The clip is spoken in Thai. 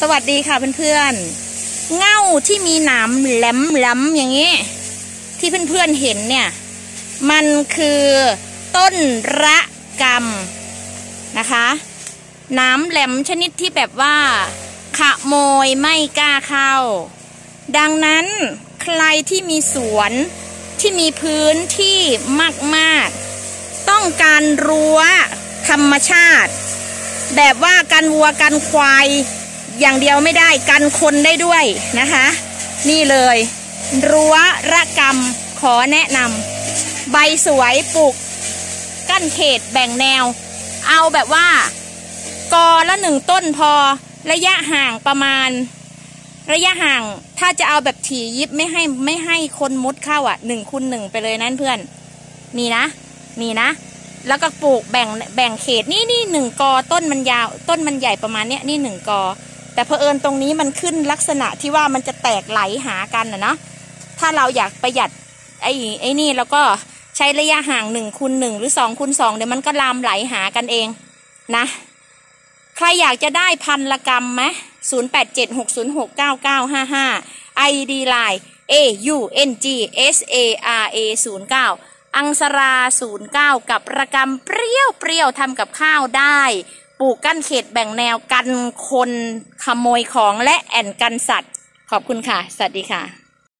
สวัสดีค่ะเพื่อนๆ เง่าที่มีหนามแหลมแหลมๆอย่างนี้ ที่เพื่อนๆเห็นเนี่ย มันคือต้นระกำนะคะหนามแหลมชนิดที่แบบว่า ขโมยไม่กล้าเข้า ดังนั้นใครที่มีสวนที่มีพื้นที่มากๆ ต้องการรั้วธรรมชาติ แบบว่ากันวัวกันควาย อย่างเดียวไม่ได้กันคนได้ด้วยนะคะ นี่เลยรั้วระกรรมขอแนะนำใบสวยปลูก กั้นเขตแบ่งแนว เอาแบบว่า กอละหนึ่งต้นพอระยะห่างประมาณ ระยะห่างถ้าจะเอาแบบถี่ยิบไม่ให้ไม่ให้คนมุดเข้าอะหนึ่งคูณหนึ่งไปเลยนั่นเพื่อน นี่นะ นี่นะแล้วก็ปลูกแบ่งแบ่งเขตนี่นี่หนึ่งกอต้นมันยาว ต้นมันใหญ่ประมาณเนี้ยนี่หนึ่งกอ แต่เผอิญตรงนี้มันขึ้นลักษณะที่ว่ามันจะแตกไหลหากันนะเนาะถ้าเราอยากประหยัดไอ้ไอ้นี่แล้วก็ใช้ระยะห่างหนึ่งคูณหนึ่งหรือสองคูณสองเดี๋ยวมันก็ลามไหลหากันเองนะ ใครอยากจะได้พันละกรรมไหมศูนย์แปดเจ็ดหกศูนย์หกเก้าเก้าห้าห้าไอดีไลน์ A U N G S A R A ศูนย์เก้าอังสราศูนย์เก้ากับระกรรมเปรี้ยวเปรี้ยวทำกับข้าวได้ ปลูกกั้นเขตแบ่งแนวกันคนขโมยของและแอนกันสัตว์ ขอบคุณค่ะ สวัสดีค่ะ